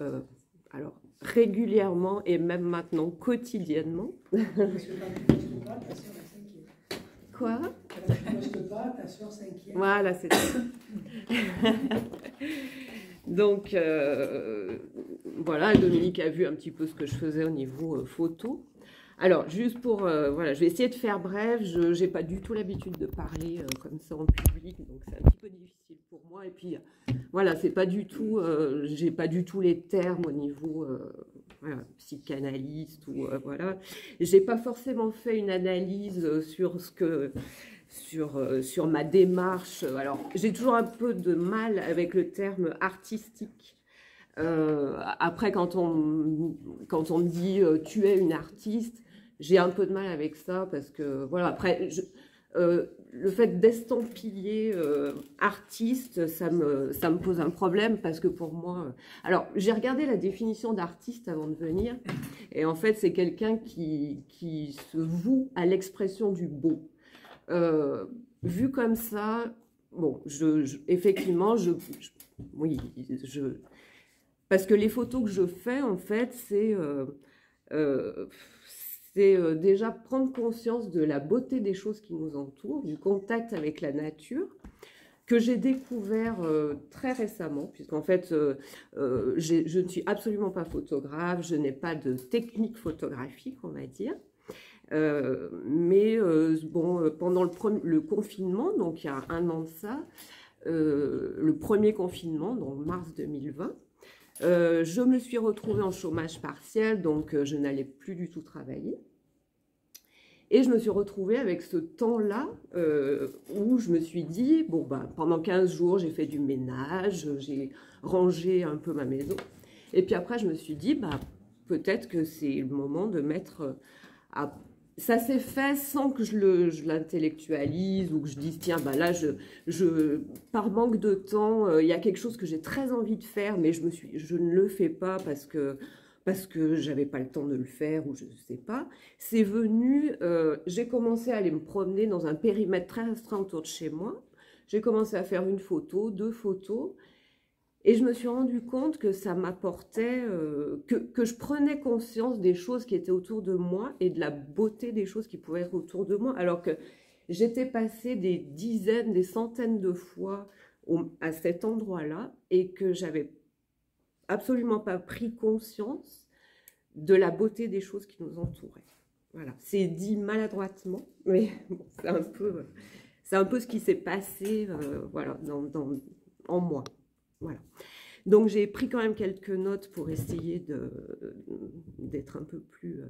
euh, alors régulièrement et même maintenant quotidiennement. Quoi? Voilà, c'est ça. Donc, euh, voilà, Dominique a vu un petit peu ce que je faisais au niveau euh, photo. Alors, juste pour, euh, voilà, je vais essayer de faire bref. Je n'ai pas du tout l'habitude de parler comme ça en public, donc c'est un petit peu difficile Et puis, voilà, c'est pas du tout, euh, j'ai pas du tout les termes au niveau euh, voilà, psychanalyste ou euh, voilà. J'ai pas forcément fait une analyse sur ce que sur, sur ma démarche. Alors, j'ai toujours un peu de mal avec le terme artistique. Après, quand on, quand on me dit tu es une artiste, j'ai un peu de mal avec ça parce que, voilà, après, le fait d'estampiller euh, artiste, ça me, ça me pose un problème parce que pour moi. euh, alors, j'ai regardé la définition d'artiste avant de venir et en fait, c'est quelqu'un qui, qui se voue à l'expression du beau. Euh, vu comme ça, bon, je, effectivement, je, oui, je, parce que les photos que je fais, en fait, c'est euh, c'est euh, déjà prendre conscience de la beauté des choses qui nous entourent, du contact avec la nature, que j'ai découvert euh, très récemment, puisqu'en fait, euh, je ne suis absolument pas photographe, je n'ai pas de technique photographique, on va dire. Mais bon, pendant le, le confinement, donc il y a un an de ça, le premier confinement, donc mars 2020, euh, je me suis retrouvée en chômage partiel, donc euh, je n'allais plus du tout travailler. Et je me suis retrouvée avec ce temps-là euh, où je me suis dit, bon, bah, pendant 15 jours, j'ai fait du ménage, j'ai rangé un peu ma maison. Et puis après, je me suis dit, bah, peut-être que c'est le moment de mettre à ça s'est fait sans que je le- je l'intellectualise ou que je dise tiens bah là je, par manque de temps euh, il y a quelque chose que j'ai très envie de faire mais je ne le fais pas parce que parce que j'avais pas le temps de le faire ou je ne sais pas. C'est venu euh, j'ai commencé à aller me promener dans un périmètre très restreint autour de chez moi. J'ai commencé à faire une photo deux photos et je me suis rendu compte que ça m'apportait, euh, que, que je prenais conscience des choses qui étaient autour de moi et de la beauté des choses qui pouvaient être autour de moi, alors que j'étais passée des dizaines, des centaines de fois à cet endroit-là et que j'avais absolument pas pris conscience de la beauté des choses qui nous entouraient. Voilà, c'est dit maladroitement, mais c'est un peu, un peu ce qui s'est passé, euh, voilà, en moi. Voilà. Donc j'ai pris quand même quelques notes pour essayer d'être un peu plus euh,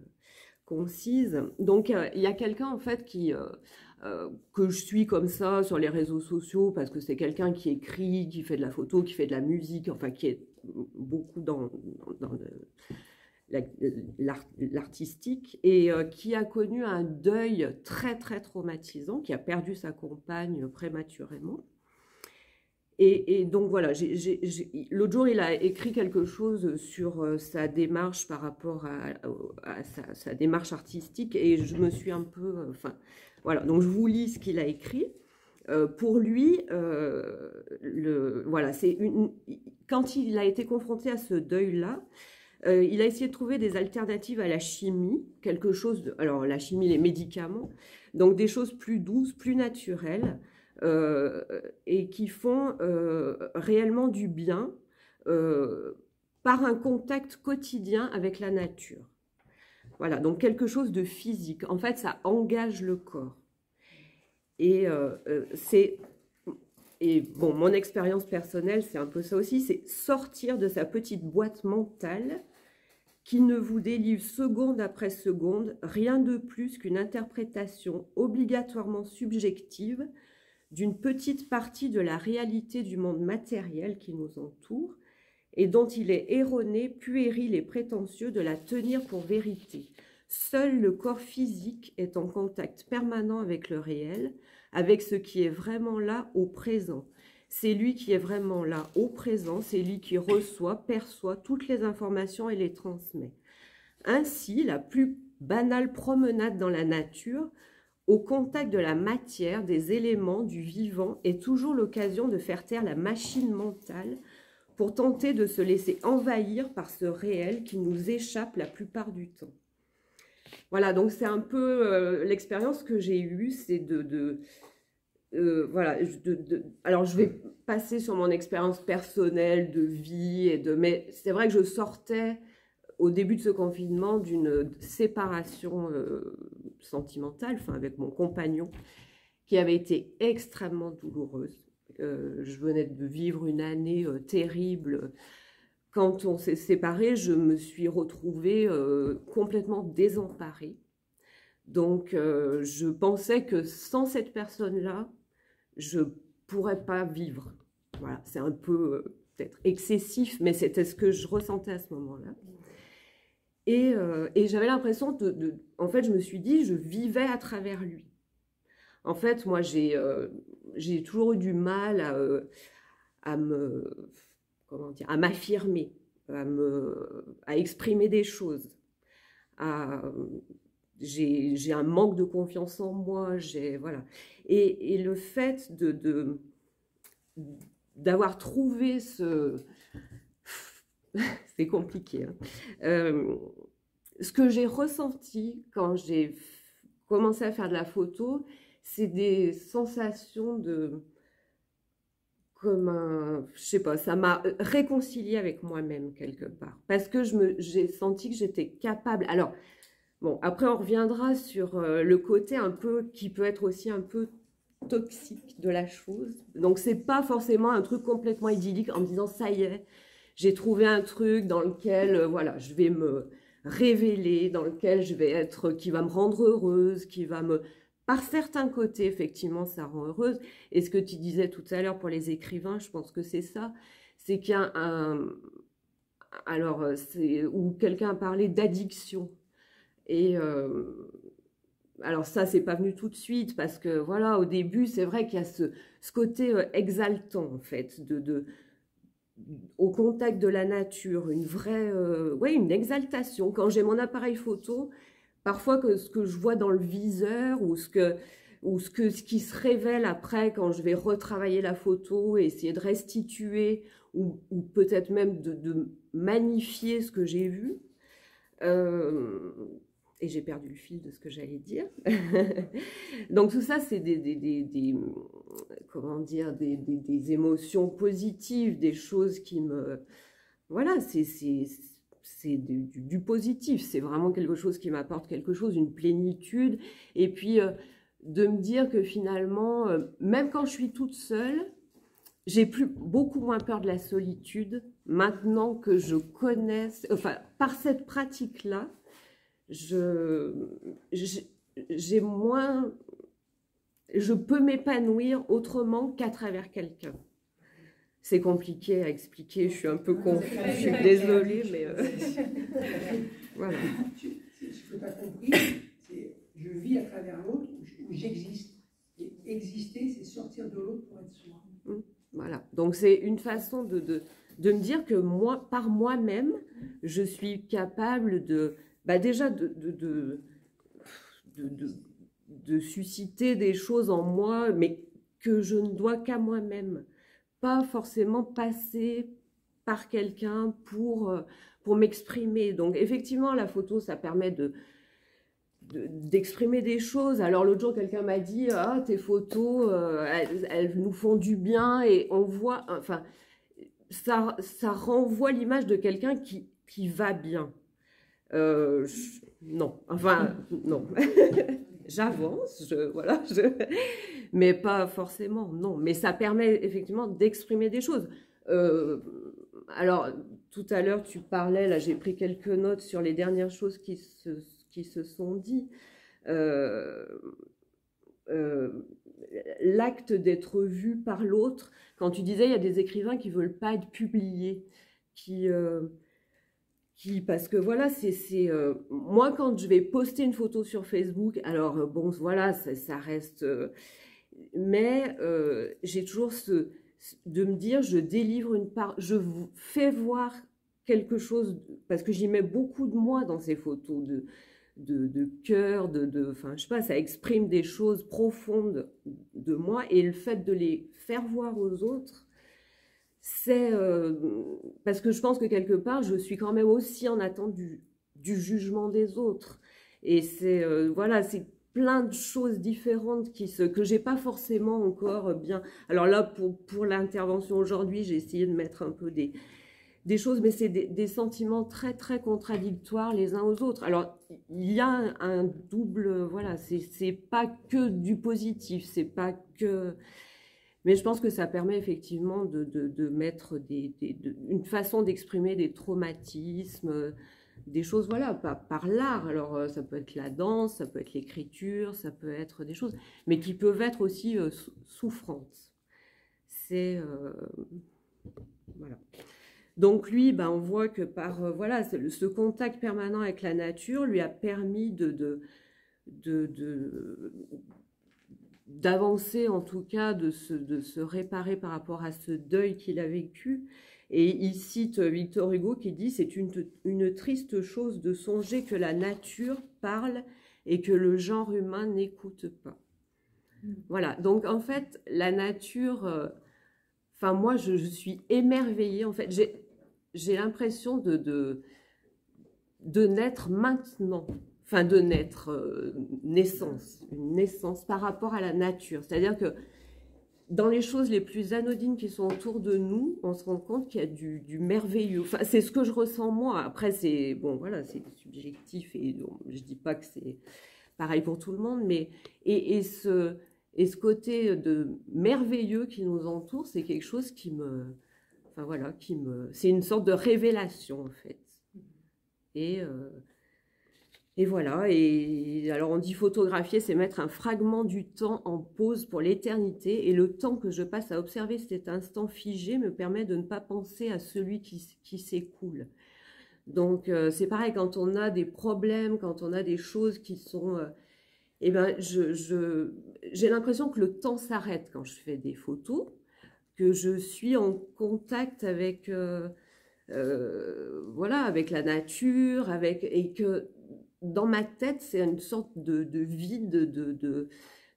concise. Donc euh, il y a quelqu'un en fait qui euh, que je suis comme ça sur les réseaux sociaux parce que c'est quelqu'un qui écrit, qui fait de la photo, qui fait de la musique, enfin qui est beaucoup dans, l'artistique et qui a connu un deuil très très traumatisant, qui a perdu sa compagne prématurément. Et, donc voilà, l'autre jour, il a écrit quelque chose sur euh, sa démarche par rapport à, sa, démarche artistique et je me suis un peu... euh, Enfin, voilà, donc je vous lis ce qu'il a écrit. Euh, pour lui, voilà, c'est une, quand il a été confronté à ce deuil-là, il a essayé de trouver des alternatives à la chimie, quelque chose alors la chimie, les médicaments, donc des choses plus douces, plus naturelles, euh, et qui font euh, réellement du bien euh, par un contact quotidien avec la nature. Voilà, donc quelque chose de physique. En fait, ça engage le corps. Et c'est et bon, mon expérience personnelle, c'est un peu ça aussi, c'est sortir de sa petite boîte mentale qui ne vous délivre seconde après seconde rien de plus qu'une interprétation obligatoirement subjective d'une petite partie de la réalité du monde matériel qui nous entoure et dont il est erroné, puéril et prétentieux de la tenir pour vérité. Seul le corps physique est en contact permanent avec le réel, avec ce qui est vraiment là au présent. C'est lui qui est vraiment là au présent, c'est lui qui reçoit, perçoit toutes les informations et les transmet. Ainsi, la plus banale promenade dans la nature, au contact de la matière, des éléments, du vivant, est toujours l'occasion de faire taire la machine mentale pour tenter de se laisser envahir par ce réel qui nous échappe la plupart du temps. Voilà, donc c'est un peu euh, l'expérience que j'ai eue, c'est de, euh, voilà, alors je vais passer sur mon expérience personnelle de vie et de, mais c'est vrai que je sortais au début de ce confinement d'une séparation euh, sentimentale, enfin avec mon compagnon, qui avait été extrêmement douloureuse. je venais de vivre une année terrible quand on s'est séparés, je me suis retrouvée euh, complètement désemparée. Donc, euh, je pensais que sans cette personne-là, je pourrais pas vivre. Voilà, c'est un peu euh, peut-être excessif, mais c'était ce que je ressentais à ce moment-là. Et, j'avais l'impression de, En fait, je me suis dit, je vivais à travers lui. En fait, moi, j'ai toujours eu du mal à, à me comment dire, à m'affirmer, à, à exprimer des choses. j'ai, un manque de confiance en moi, voilà. Et, et, le fait de d'avoir trouvé ce, c'est compliqué. Hein. Euh, ce que j'ai ressenti quand j'ai commencé à faire de la photo, c'est des sensations de comme un, je sais pas, ça m'a réconcilié avec moi-même quelque part, parce que j'ai senti que j'étais capable. Alors, bon, après on reviendra sur euh, le côté un peu qui peut être aussi un peu toxique de la chose. Donc c'est pas forcément un truc complètement idyllique en me disant ça y est, j'ai trouvé un truc dans lequel euh, voilà, je vais me révéler, dans lequel je vais être, qui va me rendre heureuse, qui va me par certains côtés, effectivement, ça rend heureuse. Et ce que tu disais tout à l'heure pour les écrivains, je pense que c'est ça. C'est qu'il y a un... Alors, c'est où quelqu'un a parlé d'addiction. Et euh, alors ça, c'est pas venu tout de suite parce que voilà, au début, c'est vrai qu'il y a ce, côté euh, exaltant en fait, de, au contact de la nature, une vraie, euh, ouais, une exaltation. Quand j'ai mon appareil photo, Parfois, que ce que je vois dans le viseur ou ce que ou ce, que, ce qui se révèle après quand je vais retravailler la photo et essayer de restituer ou, peut-être même de, magnifier ce que j'ai vu. Euh, et j'ai perdu le fil de ce que j'allais dire. Donc tout ça, c'est des, comment dire, des, émotions positives, des choses qui me... Voilà, c'est c'est du, positif, c'est vraiment quelque chose qui m'apporte quelque chose, une plénitude. Et puis euh, de me dire que finalement, euh, même quand je suis toute seule, j'ai beaucoup moins peur de la solitude maintenant que je connais, enfin par cette pratique-là, j'ai moins, je peux m'épanouir autrement qu'à travers quelqu'un c'est compliqué à expliquer, je suis un peu confuse, je suis désolée, mais euh, voilà. Ce que tu as compris, c'est je vis à travers l'autre ou j'existe. Et exister, c'est sortir de l'autre pour être soi. Mmh, voilà, donc c'est une façon de, de, de, me dire que moi, par moi-même, je suis capable de, bah déjà de, de, de susciter des choses en moi, mais que je ne dois qu'à moi-même pas forcément passer par quelqu'un pour, euh, pour m'exprimer. Donc effectivement, la photo, ça permet de d'exprimer des choses. Alors l'autre jour, quelqu'un m'a dit, ah, tes photos, euh, elles, nous font du bien et on voit, enfin, ça, ça renvoie l'image de quelqu'un qui, qui va bien. Euh, non, enfin, non. J'avance, je, voilà, je, mais pas forcément, non. Mais ça permet effectivement d'exprimer des choses. Euh, alors, tout à l'heure, tu parlais, là j'ai pris quelques notes sur les dernières choses qui se, qui se sont dites. Euh, euh, l'acte d'être vu par l'autre, quand tu disais il y a des écrivains qui veulent pas être publiés, qui parce que voilà c'est moi quand je vais poster une photo sur Facebook alors bon voilà ça, ça reste mais euh, j'ai toujours ce, de me dire, je délivre une part, je vous fais voir quelque chose, parce que j'y mets beaucoup de moi dans ces photos, de, de, de cœur, de, de, enfin, je sais pas, ça exprime des choses profondes de moi, et le fait de les faire voir aux autres, c'est parce que je pense que quelque part, je suis quand même aussi en attente du, du jugement des autres. Et c'est voilà, c'est plein de choses différentes qui se, que j'ai pas forcément encore bien. Alors là, pour, pour l'intervention aujourd'hui, j'ai essayé de mettre un peu des, des choses, mais c'est des, sentiments très très contradictoires les uns aux autres. Alors il y a un, double, voilà, c'est pas que du positif, c'est pas que, mais je pense que ça permet effectivement de, mettre une façon d'exprimer des traumatismes, des choses, voilà, par, l'art. Alors, euh, ça peut être la danse, ça peut être l'écriture, ça peut être des choses, mais qui peuvent être aussi euh, souffrantes. C'est. Euh, voilà. Donc, lui, ben, on voit que par voilà, ce contact permanent avec la nature lui a permis de, de, d'avancer en tout cas, de se, de se réparer par rapport à ce deuil qu'il a vécu et il cite Victor Hugo qui dit c'est une, une triste chose de songer que la nature parle et que le genre humain n'écoute pas. Hmm. Voilà, donc en fait, la nature, euh, enfin moi je, suis émerveillée, en fait, j'ai l'impression de, de, de, naître maintenant, enfin de naître, euh, naissance, une naissance par rapport à la nature. C'est-à-dire que dans les choses les plus anodines qui sont autour de nous, on se rend compte qu'il y a du, merveilleux. Enfin, c'est ce que je ressens moi. Après, c'est bon, voilà, c'est subjectif et je dis pas que c'est pareil pour tout le monde, mais et, ce et ce côté de merveilleux qui nous entoure, c'est quelque chose qui me, enfin voilà, qui me, c'est une sorte de révélation en fait. Et euh, et voilà, et alors on dit photographier, c'est mettre un fragment du temps en pause pour l'éternité, et le temps que je passe à observer cet instant figé me permet de ne pas penser à celui qui, s'écoule. Donc euh, c'est pareil, quand on a des problèmes, quand on a des choses qui sont... Euh, eh ben, j'ai l'impression que le temps s'arrête quand je fais des photos, que je suis en contact avec... Euh, voilà, avec la nature, avec et que dans ma tête, c'est une sorte de, vide, de,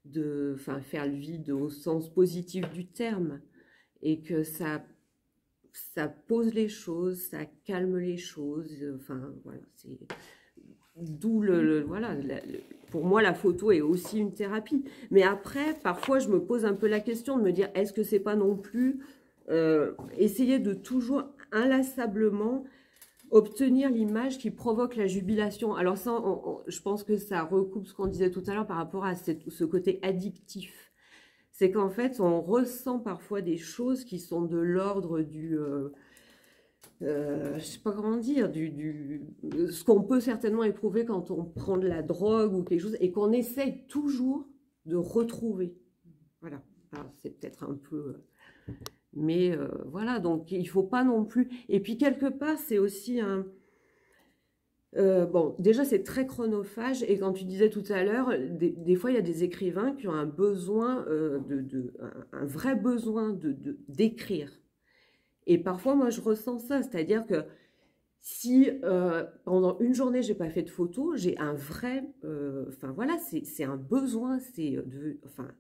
de, enfin, faire le vide au sens positif du terme, et que ça, ça pose les choses, ça calme les choses, enfin, voilà, c'est d'où le, voilà, pour moi, la photo est aussi une thérapie. Mais après, parfois, je me pose un peu la question de me dire, est-ce que c'est pas non plus euh, essayer de toujours inlassablement obtenir l'image qui provoque la jubilation. Alors ça, je pense que ça recoupe ce qu'on disait tout à l'heure par rapport à ce côté addictif. C'est qu'en fait, on ressent parfois des choses qui sont de l'ordre du... Euh, euh, je sais pas comment dire, du, ce qu'on peut certainement éprouver quand on prend de la drogue ou quelque chose, et qu'on essaye toujours de retrouver. Voilà. c'est peut-être un peu... Mais euh, voilà, donc il faut pas non plus... Et puis quelque part, c'est aussi un... Euh, bon, déjà c'est très chronophage. Et quand tu disais tout à l'heure, des, fois il y a des écrivains qui ont un besoin, euh, de, un, vrai besoin de d'écrire. et parfois moi je ressens ça, c'est-à-dire que si pendant une journée j'ai pas fait de photos, j'ai un vrai, enfin voilà, c'est un besoin, c'est de, enfin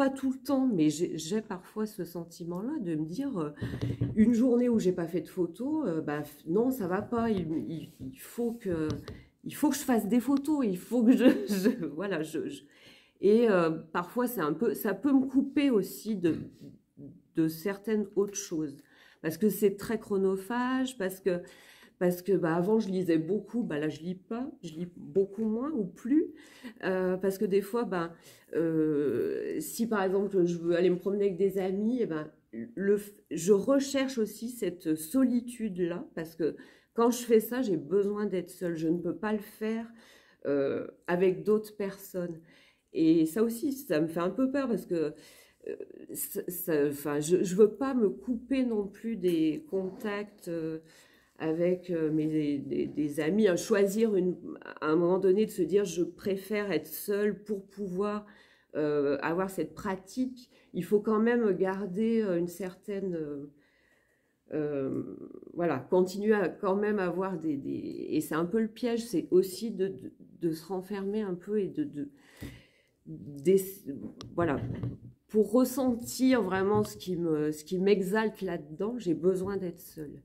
pas tout le temps, mais j'ai parfois ce sentiment-là de me dire, euh, une journée où j'ai pas fait de photos, euh, bah, non, ça va pas, il, faut que, il faut que je fasse des photos, il faut que je, voilà, je, et euh, parfois c'est un peu, ça peut me couper aussi de, de certaines autres choses, parce que c'est très chronophage, parce que parce que bah, avant je lisais beaucoup, bah, là je lis pas, je lis beaucoup moins ou plus, euh, parce que des fois, bah, euh, si par exemple je veux aller me promener avec des amis, et eh ben, le, je recherche aussi cette solitude-là, parce que quand je fais ça, j'ai besoin d'être seule, je ne peux pas le faire euh, avec d'autres personnes. Et ça aussi, ça me fait un peu peur, parce que enfin, je ne veux pas me couper non plus des contacts avec euh, mes, des, amis, à choisir à un moment donné de se dire je préfère être seule pour pouvoir euh, avoir cette pratique. Il faut quand même garder euh, une certaine... voilà, continuer à quand même avoir des... et c'est un peu le piège, c'est aussi de, se renfermer un peu et de... voilà, pour ressentir vraiment ce qui me, ce qui m'exalte là-dedans, j'ai besoin d'être seule.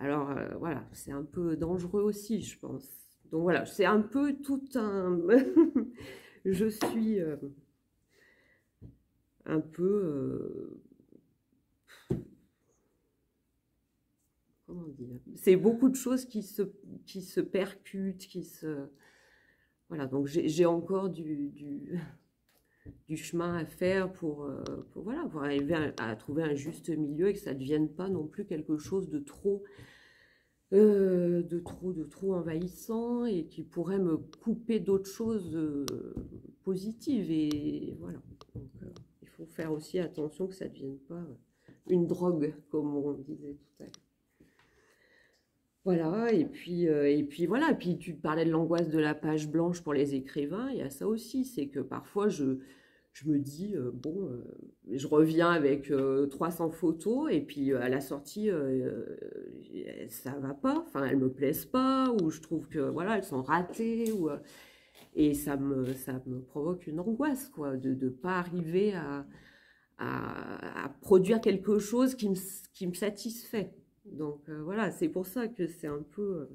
Alors euh, voilà, c'est un peu dangereux aussi, je pense. Donc voilà, c'est un peu tout un. je suis euh, un peu. Euh, comment dire? C'est beaucoup de choses qui se, qui se percutent, qui se. Voilà, donc j'ai encore du, du, chemin à faire pour, pour, voilà, pour arriver à, trouver un juste milieu et que ça ne devienne pas non plus quelque chose de trop, euh, de trop, de trop envahissant et qui pourrait me couper d'autres choses euh, positives. Et voilà, donc, il faut faire aussi attention que ça ne devienne pas une drogue, comme on disait tout à l'heure. Voilà, et puis, euh, et puis voilà, puis tu parlais de l'angoisse de la page blanche pour les écrivains, il y a ça aussi, c'est que parfois je, je me dis, euh, bon, euh, je reviens avec 300 photos, et puis à la sortie, ça va pas, enfin, elles me plaisent pas, ou je trouve que, voilà, elles sont ratées, ou, et ça me, ça me provoque une angoisse, quoi, de ne pas arriver à, à, à, produire quelque chose qui me, qui me satisfait. Donc euh, voilà, c'est pour ça que c'est un peu...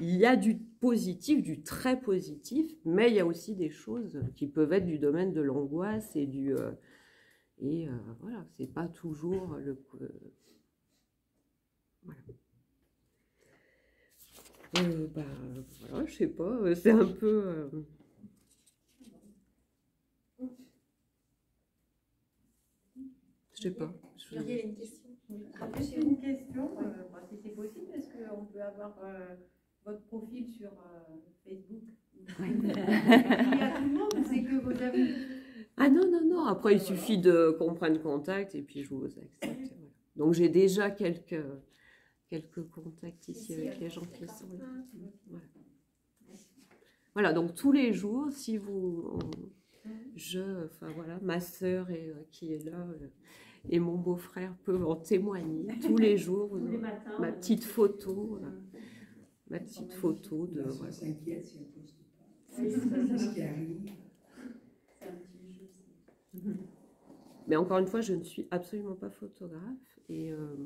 Euh, il y a du positif, du très positif, mais il y a aussi des choses qui peuvent être du domaine de l'angoisse et du... Euh, et voilà, c'est pas toujours le... voilà. bah, voilà, je sais pas, c'est un peu... Je sais pas. Je... une question. Après, j'ai une question, euh, si c'est possible, est-ce qu'on peut avoir euh, votre profil sur euh, Facebook Il y a tout le monde, c'est que vos amis Ah non, non, non, après il suffit de qu'on prenne contact et puis je vous accepte. Donc j'ai déjà quelques, quelques contacts ici avec les gens qui sont là. Voilà. voilà. donc tous les jours, si vous... je, enfin voilà, ma sœur est, qui est là et mon beau-frère peut en témoigner tous les jours. Tous les matins, ma petite photo, euh, ma petite photo de. Mais encore une fois, je ne suis absolument pas photographe et euh,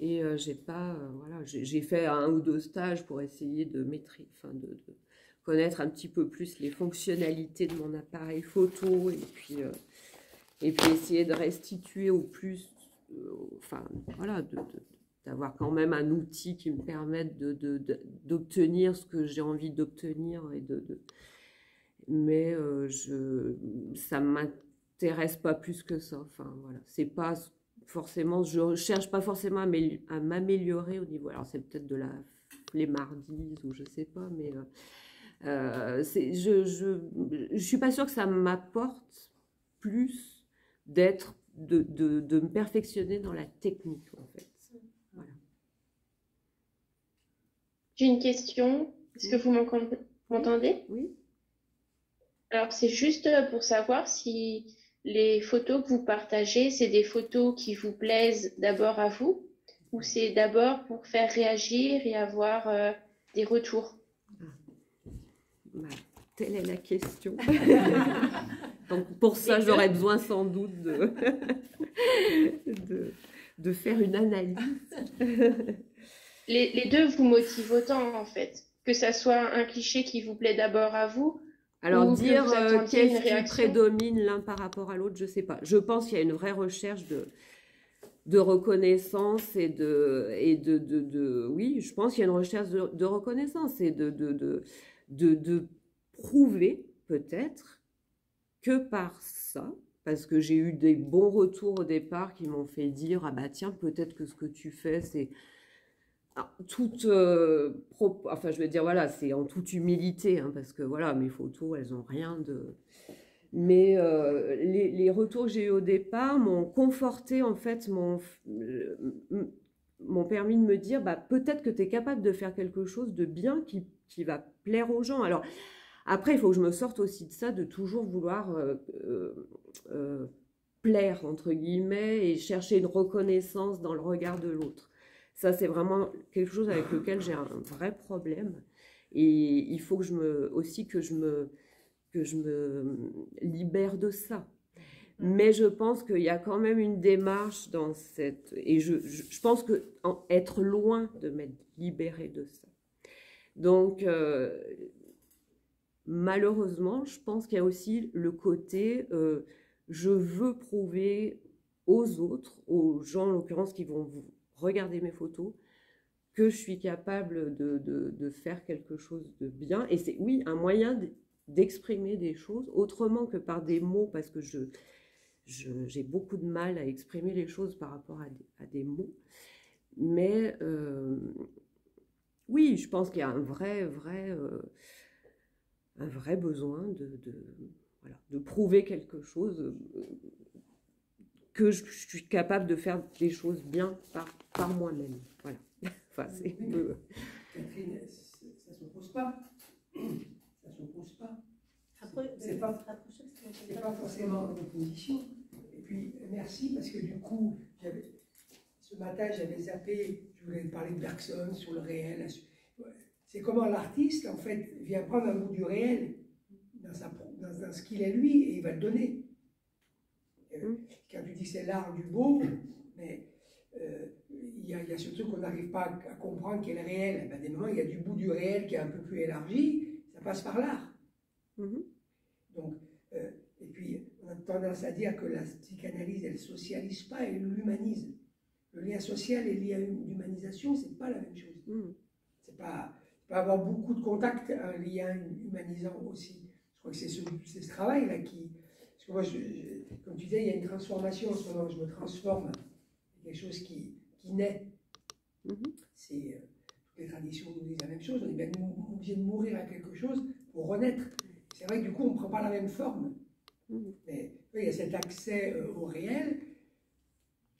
et euh, j'ai pas voilà j'ai fait un ou deux stages pour essayer de maîtriser, enfin de, de, connaître un petit peu plus les fonctionnalités de mon appareil photo et puis et puis essayer de restituer au plus, euh, enfin voilà, d'avoir quand même un outil qui me permette d'obtenir de, ce que j'ai envie d'obtenir et de, mais euh, je ça m'intéresse pas plus que ça enfin voilà c'est pas forcément je cherche pas forcément à m'améliorer au niveau alors c'est peut-être de la flemmardise ou je sais pas mais euh, euh je, je je suis pas sûre que ça m'apporte plus d'être, de, de, de, me perfectionner dans la technique, en fait. Voilà. J'ai une question. Est-ce que vous m'entendez? Oui. Alors, c'est juste pour savoir si les photos que vous partagez, c'est des photos qui vous plaisent d'abord à vous ou c'est d'abord pour faire réagir et avoir euh, des retours? Ah. bah, Telle est la question. Donc pour ça, j'aurais besoin sans doute de, de, faire une analyse. Les, les, deux vous motivent autant en fait, que ça soit un cliché qui vous plaît d'abord à vous. Alors dire euh, qu'est-ce qui prédomine l'un par rapport à l'autre, je ne sais pas. Je pense qu'il y a une vraie recherche de, de reconnaissance et de, et de, de, de oui, je pense qu'il y a une recherche de, de reconnaissance et de, de, de, de, de prouver peut-être que par ça, parce que j'ai eu des bons retours au départ qui m'ont fait dire ah bah tiens peut-être que ce que tu fais c'est toute euh, enfin je veux dire voilà c'est en toute humilité hein, parce que voilà mes photos elles ont rien de mais euh, les, retours que j'ai eu au départ m'ont conforté en fait m'ont m'ont permis de me dire bah peut-être que tu es capable de faire quelque chose de bien qui, qui va plaire aux gens alors après, il faut que je me sorte aussi de ça, de toujours vouloir euh, euh, euh, plaire, entre guillemets, et chercher une reconnaissance dans le regard de l'autre. Ça, c'est vraiment quelque chose avec lequel j'ai un vrai problème. Et il faut que je me, aussi que je me, que je me libère de ça. Mais je pense qu'il y a quand même une démarche dans cette... Et je, je, pense que être loin de m'être libéré de ça. Donc, euh, malheureusement, je pense qu'il y a aussi le côté euh, je veux prouver aux autres, aux gens en l'occurrence qui vont regarder mes photos, que je suis capable de, de, faire quelque chose de bien. Et c'est, oui, un moyen d'exprimer des choses autrement que par des mots, parce que je, j'ai beaucoup de mal à exprimer les choses par rapport à des, mots. Mais euh, oui, je pense qu'il y a un vrai, vrai, euh, un vrai besoin de, voilà, de prouver quelque chose, euh, que je, suis capable de faire des choses bien par, par moi-même. Voilà. enfin, c'est Catherine, ça ne s'oppose pas. Ça ne s'oppose pas. C'est pas, pas forcément en opposition. Et puis, merci, parce que du coup, ce matin, j'avais zappé, je voulais parler de Bergson sur le réel. C'est comment l'artiste, en fait, vient prendre un bout du réel dans, sa, dans, ce qu'il est lui et il va le donner. Euh, mmh. Quand tu dis c'est l'art du beau, mais euh, il y, a, y, a ce truc qu'on n'arrive pas à, comprendre qui est le réel. Ben, des moments, il y a du bout du réel qui est un peu plus élargi, ça passe par l'art. Mmh. Donc, euh, et puis, on a tendance à dire que la psychanalyse, elle ne socialise pas, elle l'humanise. Le lien social et lié à l'humanisation, c'est pas la même chose. Mmh. C'est pas, pas avoir beaucoup de contacts, un lien humanisant aussi. Je crois que c'est ce, ce travail-là qui. Parce que moi, je, comme tu disais, il y a une transformation en ce moment, je me transforme. quelque chose qui, qui naît. Mmh. C'est. Euh, toutes les traditions nous disent la même chose, on est bien obligé de mourir à quelque chose pour renaître. C'est vrai que du coup, on ne prend pas la même forme. Mmh. Mais il y a cet accès euh, au réel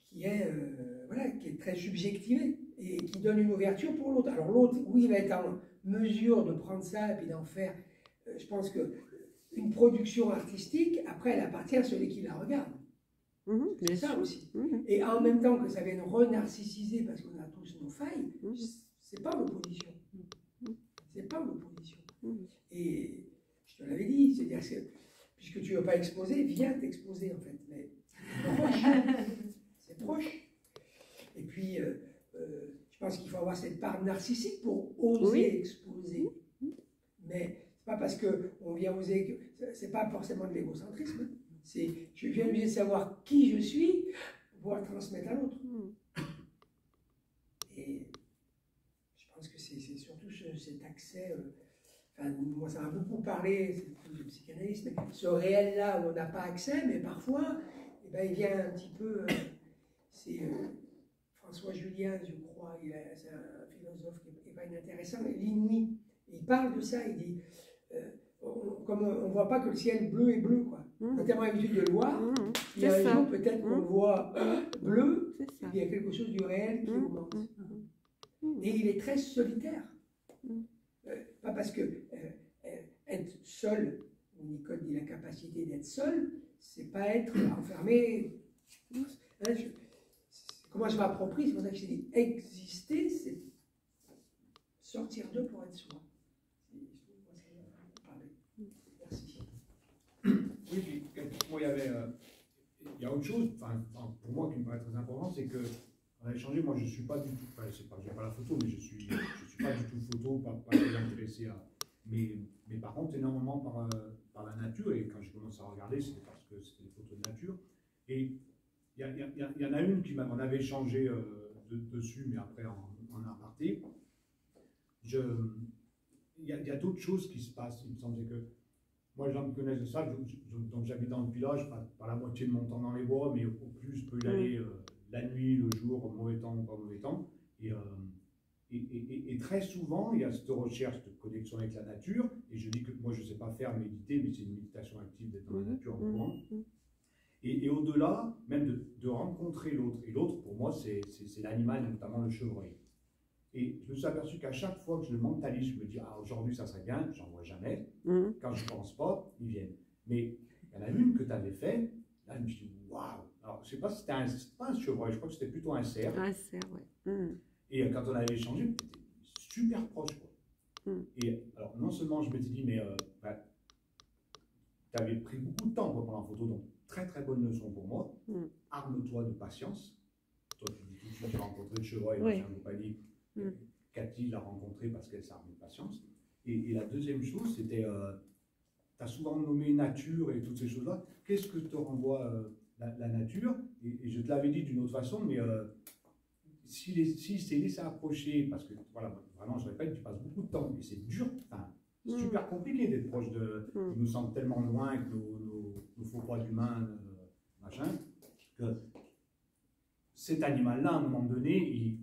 qui est, euh, voilà, qui est très subjectivé et qui donne une ouverture pour l'autre. Alors l'autre, oui, il va être en mesure de prendre ça et puis d'en faire. Je pense que une production artistique, après, elle appartient à celui qui la regarde. Mmh, c'est ça aussi. Mmh. Et en même temps que ça vienne renarcissiser parce qu'on a tous nos failles, c'est pas l'opposition. C'est pas l'opposition. Et je te l'avais dit, c'est-à-dire que puisque tu ne veux pas exposer, viens t'exposer en fait. Mais c'est proche. Et puis, euh, euh, je pense qu'il faut avoir cette part narcissique pour oser exposer. Mais c'est pas parce qu'on vient oser, c'est pas forcément de l'égocentrisme. C'est je viens de savoir qui je suis pour pouvoir transmettre à l'autre. Et je pense que c'est surtout cet accès. Euh, moi, ça m'a beaucoup parlé, c'est le psychanalyste, mais ce réel-là où on n'a pas accès, mais parfois, eh ben, il vient un petit peu. Euh, c'est euh, François Julien, je crois, c'est un philosophe qui n'est pas inintéressant, l'inouï. Il parle de ça, il dit. Euh, comme on ne voit pas que le ciel bleu est bleu, quoi. Mmh. On a tellement l'habitude de le voir, mmh. il y a un jour peut-être qu'on le mmh. voit bleu, il y a quelque chose du réel qui augmente. Et il est très solitaire. Euh, pas parce que euh, euh, être seul, Nicole dit la capacité d'être seul, c'est pas être enfermé. Hein, comment je m'approprie, c'est pour ça que j'ai dit exister, c'est sortir d'eux pour être soi. Merci. Moi, il y avait. il y a autre chose, enfin, pour moi, qui me paraît très important, c'est que on a échangé. Moi, je ne suis pas du tout, enfin, c'est pas, la photo, mais je suis, je suis pas du tout photo, pas, intéressé à. Mais, mais par contre, énormément par, euh, par la nature. Et quand j'ai commencé à regarder, c'était parce que c'était des photos de nature. Et il y, y, y, en a une qui m'en avait échangé euh, dessus, mais après en, en aparté. Il y a, a d'autres choses qui se passent. Il me semblait que moi, les gens me connaissent de ça, donc j'habite dans le village, pas, la moitié de mon temps dans les bois, mais au plus, je peux y aller. Euh, la nuit, le jour, mauvais temps ou pas mauvais temps. Euh, et, et, et, très souvent, il y a cette recherche de connexion avec la nature. Et je dis que moi, je ne sais pas faire méditer, mais c'est une méditation active d'être dans la mhm. nature en mhm. courant. Mhm. Et, au-delà, même de, de rencontrer l'autre. Et l'autre, pour moi, c'est l'animal, notamment le chevreuil. Et je me suis aperçu qu'à chaque fois que je le mentalise, je me dis, ah, aujourd'hui, ça serait bien, j'en vois jamais. Quand je ne pense pas, ils viennent. Mais il y en a une que tu avais fait, là, je me suis dit, waouh, alors, je ne sais pas si c'était un, pas un chevreuil, je crois que c'était plutôt un cerf. Un cerf, oui. Hmm. Et euh, quand on avait échangé, c'était super proche. Quoi. Hmm. Et alors, non seulement je m'étais dit, mais euh, bah, tu avais pris beaucoup de temps pour prendre la photo, donc très très bonne leçon pour moi. Mm. Arme-toi de patience. Toi, tu dis tout de suite, j'ai rencontré le chevreuil, Oui. machin, compagnie. Mm. Cathy l'a rencontré parce qu'elle s'arme de patience. Et, et la deuxième chose, c'était, tu as souvent nommé nature et toutes ces choses-là. Qu'est-ce que te renvoie euh, la, la nature? Et, et je te l'avais dit d'une autre façon, mais euh, s'il est- s'il s'est laissé approcher, parce que, voilà, vraiment, je répète, tu passes beaucoup de temps, et c'est dur, enfin, c'est Mm. super compliqué d'être proche de... Mm. Ils nous semblent tellement loin avec nos, nos, nos faux pas d'humains, euh, machin, que cet animal-là, à un moment donné, il-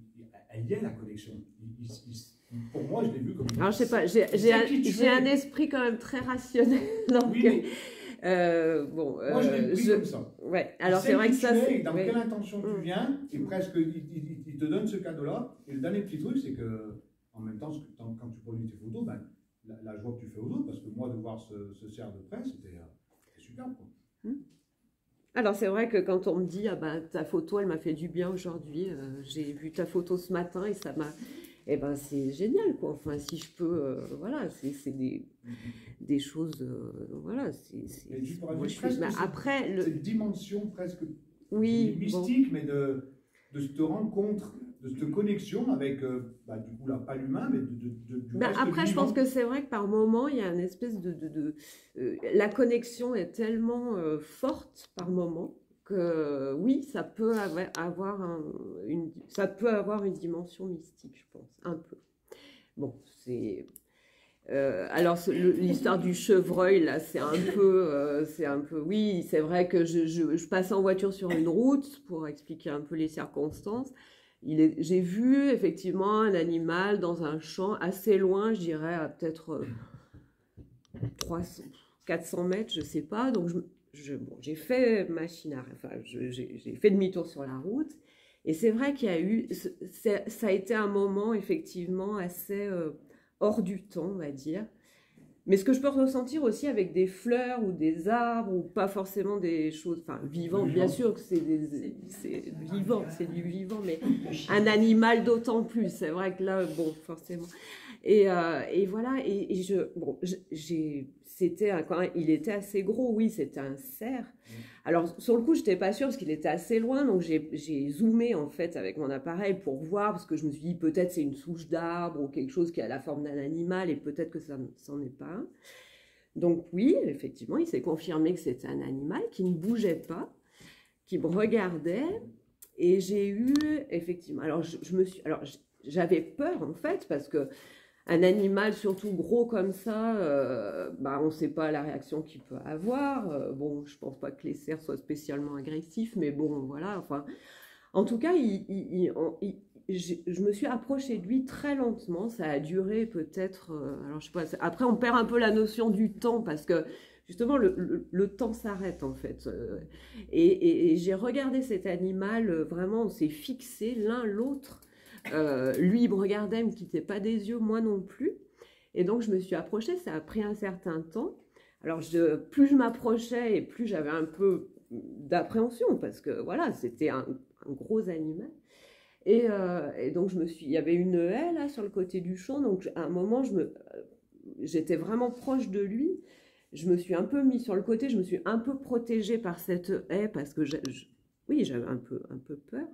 elle y est la connexion. Il- il- il- pour moi, je l'ai vu comme... une- Alors, je sais pas, j'ai un, esprit quand même très rationnel. Donc, Oui, mais euh, bon, moi, je l'ai euh, je- comme ça. ouais. Alors, c'est vrai que ça, c'est. Dans ouais. quelle intention tu Mm. viens, et presque, il, te donne ce cadeau-là. Et le dernier petit truc, c'est que, en même temps, quand tu produis tes photos, ben, la, la joie que tu fais aux autres, parce que moi, de voir ce, ce cerf de près, c'était euh, super. Quoi. Alors c'est vrai que quand on me dit ah bah ta photo elle m'a fait du bien aujourd'hui, euh, j'ai vu ta photo ce matin et ça m'a, eh ben c'est génial quoi. Enfin si je peux, euh, voilà, c'est des, des choses, euh, voilà, c'est. après le, Cette dimension presque oui, bon. mystique, mais de, de cette rencontre, de cette connexion avec, euh, bah, du coup, là, pas l'humain, mais de, de, de- du reste après, je pense que c'est vrai que par moment, il y a une espèce de... euh, la connexion est tellement euh, forte par moment que oui, ça peut avoir, un- une, ça peut avoir une dimension mystique, je pense, un peu. Bon, c'est... euh, alors l'histoire du chevreuil là, c'est un peu, euh, c'est un peu, oui, c'est vrai que je, je, je passe en voiture sur une route pour expliquer un peu les circonstances. J'ai vu effectivement un animal dans un champ assez loin, je dirais à peut-être euh, 300, 400 mètres, je sais pas. Donc j'ai fait machine enfin j'ai fait demi-tour sur la route. Et c'est vrai qu'il y a eu, ça a été un moment effectivement assez euh, hors du temps, on va dire. Mais ce que je peux ressentir aussi avec des fleurs ou des arbres ou pas forcément des choses, enfin vivantes, bien Vivant. sûr que c'est des, c'est vivant, c'est du vivant, mais un animal d'autant plus. C'est vrai que là, bon, forcément. Et, euh, et voilà, et, et je, bon, j'ai, c'était un, quand même- il était assez gros, oui, c'était un cerf. Alors sur le coup, j'étais pas sûre parce qu'il était assez loin, donc j'ai, j'ai zoomé en fait avec mon appareil pour voir parce que je me suis dit peut-être c'est une souche d'arbre ou quelque chose qui a la forme d'un animal et peut-être que ça n'en est pas un. Donc oui, effectivement, il s'est confirmé que c'était un animal qui ne bougeait pas, qui me regardait. Et j'ai eu, effectivement, alors je, je me suis, alors j'avais peur en fait, parce que un animal surtout gros comme ça, euh, bah, on ne sait pas la réaction qu'il peut avoir. Euh, bon, je pense pas que les cerfs soient spécialement agressifs, mais bon, voilà. Enfin, en tout cas, je me suis approchée de lui très lentement. Ça a duré peut-être, euh, alors je sais pas. Après, on perd un peu la notion du temps parce que justement, le, temps s'arrête en fait. Euh, et, et- et j'ai regardé cet animal, euh, vraiment, on s'est fixé l'un l'autre. Euh, lui, il me regardait, il me quittait pas des yeux, moi non plus. Et donc, je me suis approchée, ça a pris un certain temps. Alors, plus je m'approchais et plus j'avais un peu d'appréhension, parce que voilà, c'était un, gros animal. Et, euh, et donc, je me suis, il y avait une haie là sur le côté du champ, donc à un moment, j'étais vraiment proche de lui. Je me suis un peu mis sur le côté, je me suis un peu protégée par cette haie parce que, oui, j'avais un peu, un peu peur.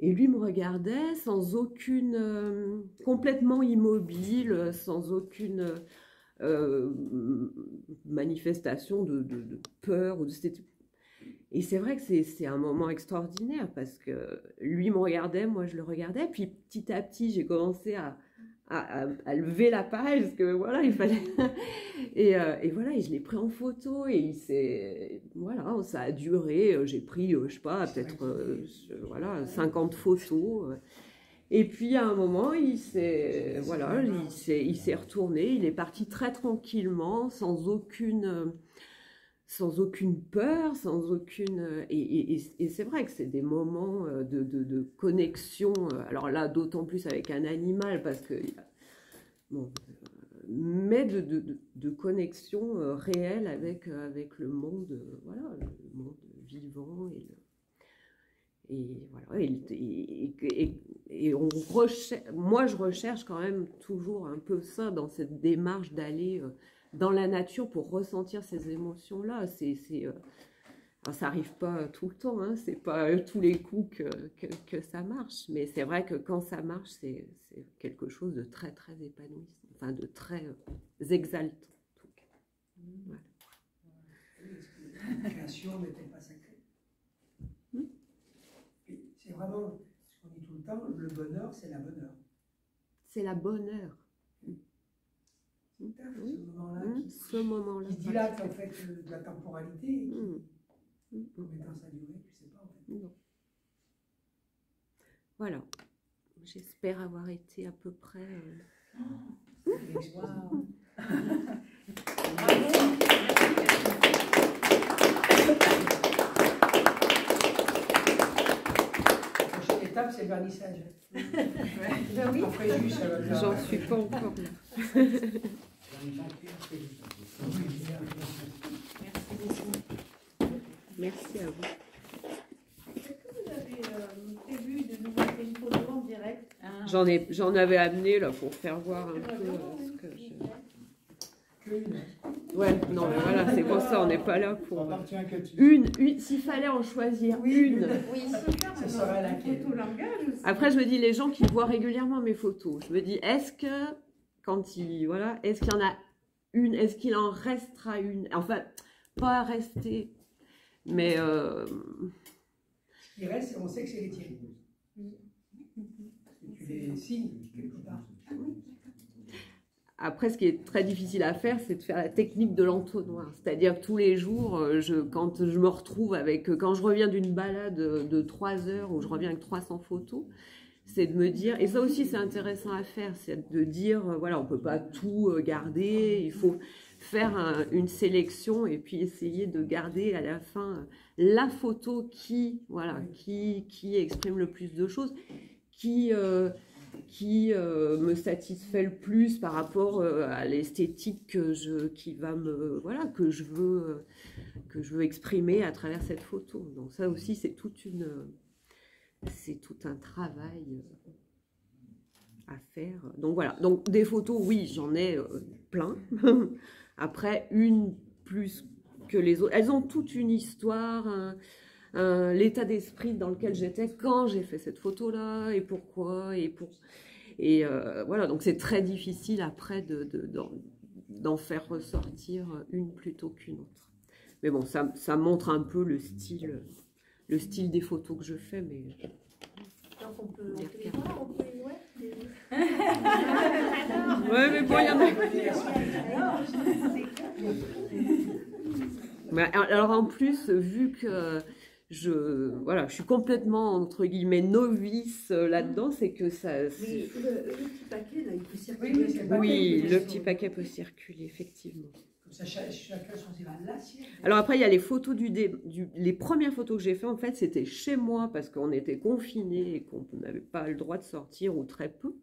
Et lui me regardait sans aucune, euh, complètement immobile, sans aucune euh, manifestation de, peur. Ou de, et c'est vrai que c'est un moment extraordinaire parce que lui me regardait, moi je le regardais. Puis petit à petit, j'ai commencé à, à, à- à lever l'appareil parce que voilà, il fallait. et, euh, et voilà, et je l'ai pris en photo et il s'est. Voilà, ça a duré. euh, J'ai pris, euh, je sais pas, peut-être euh, voilà, 50 photos. Et puis à un moment, il s'est voilà, il s'est il s'est retourné, il est parti très tranquillement, sans aucune sans aucune peur, sans aucune euh, et, c'est vrai que c'est des moments euh, de, de- connexion. euh, Alors là, d'autant plus avec un animal parce que bon, mais de, de- connexion réelle avec avec le monde, voilà, le monde vivant et le- et voilà, et, et- on moi je recherche quand même toujours un peu ça dans cette démarche d'aller dans la nature pour ressentir ces émotions-là. C'est, euh, ça n'arrive pas tout le temps, hein, c'est pas tous les coups que, que, ça marche, mais c'est vrai que quand ça marche, c'est quelque chose de très très épanouissant, enfin de très exaltant en tout cas. Voilà. La création n'était pas sacrée. Hmm? C'est vraiment ce qu'on dit tout le temps, le bonheur, c'est la bonne heure. C'est la bonne heure. Ce moment-là qui, ce moment qui dilate en fait de la temporalité. Mmh. Mmh. Combien ça durée, tu sais pas en fait. Non. Voilà. J'espère avoir été à peu près. Euh... Oh, wow. étape, c'est le vernissage. J'en suis pas encore là. Merci à vous. Est-ce que vous avez euh, prévu de nous faire une photo en direct J'en ai, j'en avais amené là pour faire voir un peu euh, ce que je. Ouais, non, mais voilà, c'est pour ça, on n'est pas là pour. Une, une s'il fallait en choisir une. Oui, ça serait la photo langage Après, je me dis, les gens qui voient régulièrement mes photos, je me dis, est-ce que, quand il. Voilà, est-ce qu'il y en a une? Est-ce qu'il en restera une? Enfin, pas à rester, mais. Euh... Qui reste, on sait que c'est les tiennes. Tu les signes quelque part. Après, ce qui est très difficile à faire, c'est de faire la technique de l'entonnoir. C'est-à-dire que tous les jours, euh, je, quand je me retrouve avec, quand je reviens d'une balade de 3 heures où je reviens avec 300 photos, c'est de me dire, et ça aussi c'est intéressant à faire, c'est de dire, euh, voilà, on peut pas tout euh, garder, il faut faire une sélection et puis essayer de garder à la fin la photo qui, voilà, qui, qui exprime le plus de choses, qui qui euh, me satisfait le plus par rapport euh, à l'esthétique que je, qui va me, voilà, que je veux, euh, que je veux exprimer à travers cette photo. Donc ça aussi, c'est toute une, c'est tout un travail à faire. Donc voilà. Donc des photos, oui, j'en ai plein. Après, une plus que les autres. Elles ont toute une histoire. Euh, l'état d'esprit dans lequel j'étais quand j'ai fait cette photo-là et pourquoi et pour et euh, voilà donc c'est très difficile après de, d'en faire ressortir une plutôt qu'une autre. Mais bon, ça, ça, montre un peu le style, le style des photos que je fais, mais. Donc on peut, on peut, voir, on peut ouais, ouais, mais bon, il y en a. alors en plus, vu que je, voilà, je suis complètement, entre guillemets, novice euh, là-dedans, c'est que ça... le, petit paquet, là, il peut circuler. Oui, le petit paquet peut circuler, effectivement. Alors après, il y a les photos du, du les premières photos que j'ai fait, en fait, c'était chez moi, parce qu'on était confinés et qu'on n'avait pas le droit de sortir, ou très peu.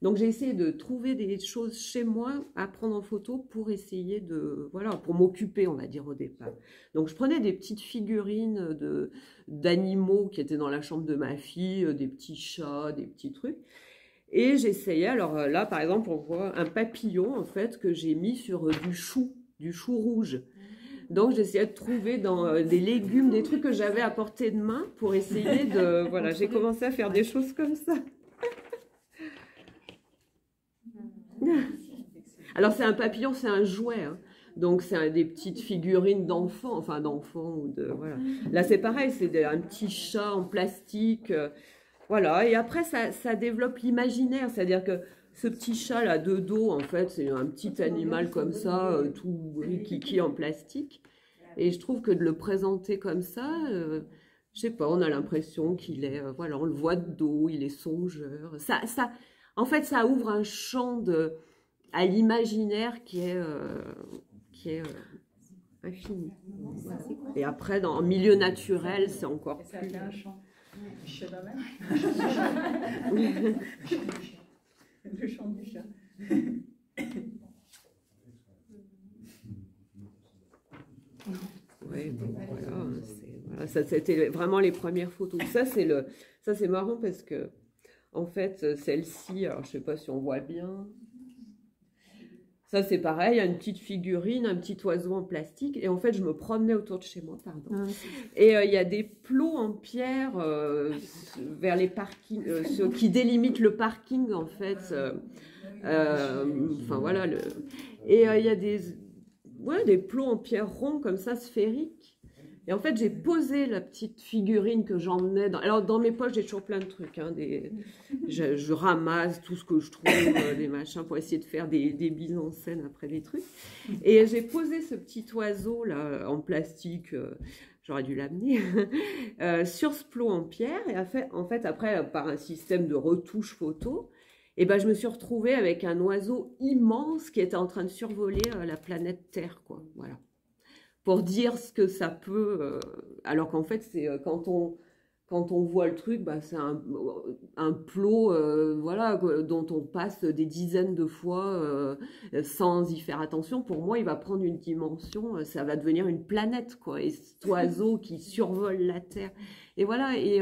Donc j'ai essayé de trouver des choses chez moi à prendre en photo pour essayer de, voilà, pour m'occuper, on va dire au départ. Donc je prenais des petites figurines de d'animaux qui étaient dans la chambre de ma fille, euh, des petits chats, des petits trucs. Et j'essayais, alors euh, là par exemple on voit un papillon en fait que j'ai mis sur euh, du chou, du chou rouge. Donc j'essayais de trouver dans des légumes, des trucs que j'avais à portée de main pour essayer de... Voilà, j'ai commencé à faire des choses comme ça. Alors c'est un papillon, c'est un jouet. Hein. Donc c'est des petites figurines d'enfants, enfin d'enfants ou de voilà. Là c'est pareil, c'est un petit chat en plastique, euh, voilà. Et après ça, ça développe l'imaginaire, c'est-à-dire que ce petit chat là de dos, en fait, c'est un petit animal comme ça, euh, tout kiki en plastique. Et je trouve que de le présenter comme ça, euh, je sais pas, on a l'impression qu'il est, voilà, on le voit de dos, il est songeur. Ça, ça, en fait, ça ouvre un champ de, à l'imaginaire qui est, euh, qui est euh, infini. Et après, dans un milieu naturel, c'est encore ça plus... Le chant du chat. Oui, bon, voilà, ça c'était vraiment les premières photos. Ça c'est le, ça c'est marrant parce que en fait, celle-ci, alors je sais pas si on voit bien, Ça, c'est pareil, une petite figurine, un petit oiseau en plastique. Et en fait, je me promenais autour de chez moi, pardon. Ah, et euh, il y a des plots en pierre euh, vers les parkings, euh, qui délimitent le parking, en fait. Enfin, voilà. Le... Et il y a des, ouais, des plots en pierre ronds, comme ça, sphériques. Et en fait, j'ai posé la petite figurine que j'emmenais. Dans... Alors, dans mes poches, j'ai toujours plein de trucs. Hein, je, ramasse tout ce que je trouve, euh, des machins, pour essayer de faire des, des mises en scène après des trucs. Et j'ai posé ce petit oiseau là en plastique. Euh, j'aurais dû l'amener, euh, sur ce plot en pierre. Et en fait, après, par un système de retouche photo, et ben, je me suis retrouvée avec un oiseau immense qui était en train de survoler la planète Terre. Quoi. Voilà pour dire ce que ça peut. Euh, alors qu'en fait, c'est euh, quand on quand on voit le truc, bah, c'est un, un, plot euh, voilà, dont on passe des dizaines de fois sans y faire attention. Pour moi, il va prendre une dimension, ça va devenir une planète, quoi. Et cet oiseau qui survole la Terre. Et voilà, et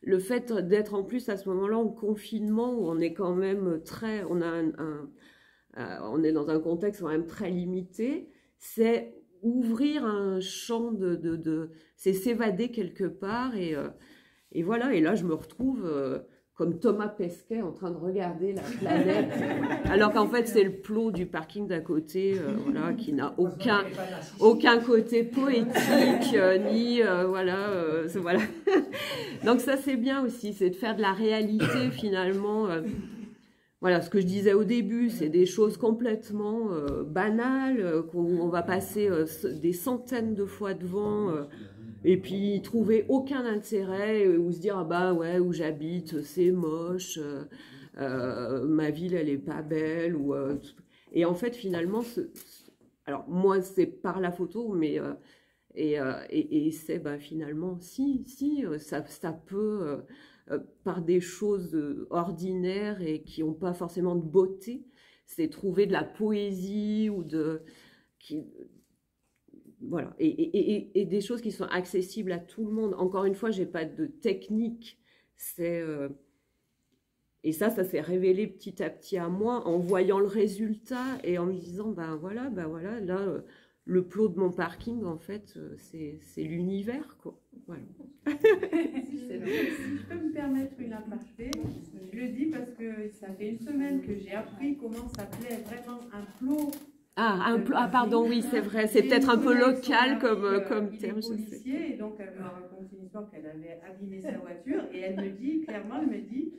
le fait d'être en plus à ce moment-là en confinement, où on est quand même très, on, a un, on est dans un contexte quand même très limité, c'est ouvrir un champ de... de, c'est s'évader quelque part. Et, euh, et voilà, et là, je me retrouve euh, comme Thomas Pesquet en train de regarder la planète, alors qu'en fait, c'est le plot du parking d'à côté, euh, voilà, qui n'a aucun, aucun côté poétique, ni... voilà, voilà. Donc ça, c'est bien aussi, c'est de faire de la réalité, finalement voilà, ce que je disais au début, c'est des choses complètement euh, banales, euh, qu'on va passer euh, des centaines de fois devant, et puis trouver aucun intérêt, ou se dire, ah bah ouais, où j'habite, c'est moche, ma ville, elle est pas belle, ou... et en fait, finalement, alors moi, c'est par la photo, mais... et, et, et c'est bah, finalement, si, si, ça, ça peut par des choses euh, ordinaires et qui n'ont pas forcément de beauté. C'est trouver de la poésie ou de... Qui, voilà, et, des choses qui sont accessibles à tout le monde. Encore une fois, j'ai pas de technique. C'est euh, et ça, ça s'est révélé petit à petit à moi en voyant le résultat et en me disant, ben voilà, ben voilà, là, le plot de mon parking, en fait, euh, c'est l'univers, quoi. Voilà. si je peux me permettre une aparté, je le dis parce que ça fait une semaine que j'ai appris comment s'appelait vraiment un plot. Ah, un plot, ah pardon, oui, c'est vrai, c'est peut-être un peu local comme, euh, comme terme. Policier, et donc elle m'a raconté une histoire qu'elle avait abîmé sa voiture, et elle me dit, clairement, elle me dit,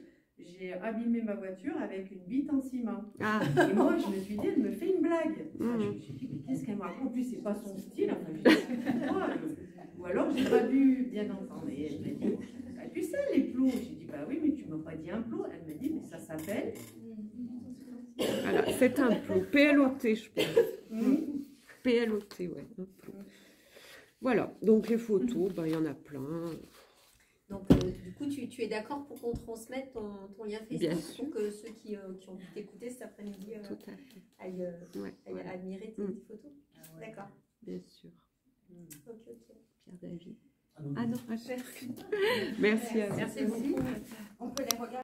j'ai abîmé ma voiture avec une bite en ciment. Ah. Et moi, je me suis dit, elle me fait une blague. je me suis dit, mais qu'est-ce qu'elle m'a raconte? En plus, c'est pas son style. Enfin, Ou alors, j'ai pas dû bien entendre. Et elle m'a dit, bah, tu sais, les plots? J'ai dit, bah oui, mais tu m'as pas dit un plot. Elle m'a dit, mais ça s'appelle. Voilà, c'est un plot. PLOT, je pense. Hmm. PLOT, ouais. Voilà, donc les photos, bah, il y en a plein. Donc, euh, du coup, tu, tu es d'accord pour qu'on transmette ton, ton, lien Facebook pour que ceux qui, euh, qui ont pu t'écouter cet après-midi euh, aillent, aillent admirer tes, mm. photos ah D'accord. Bien sûr. Mm. Ok, ok. Pierre David. Ah non, ah non, merci. merci à vous. Merci beaucoup.